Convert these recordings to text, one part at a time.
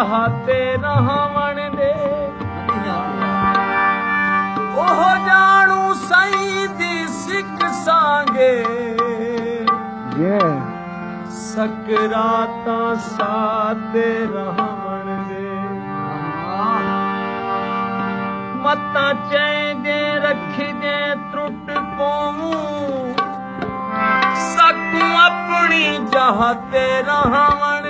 ਜਹਾਤੇ ਰਹਾਵਣ ਦੇ ਉਹ ਜਾਣੂ ਸਈ ਦੀ ਸਿੱਖ ਸਾਂਗੇ। ਜੇ ਸਕਰਾਤਾਂ ਸਾਤੇ ਰਹਾਵਣ ਦੇ ਮਤਾਂ ਚੈਂਦੇ ਰੱਖਦੇ ਤਰੁੱਟ ਕੋਮੂ ਸਕੂ ਆਪਣੀ ਜਹਾਤੇ ਰਹਾਵਣ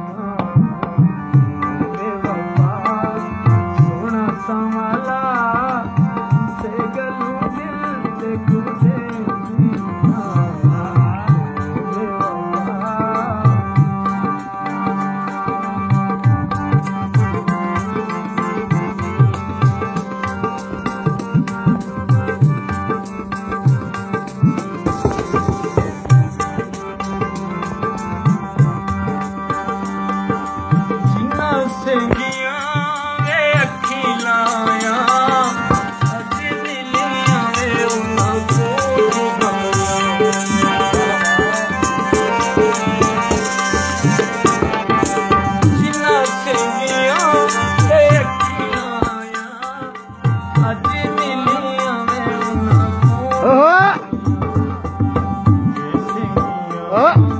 啊。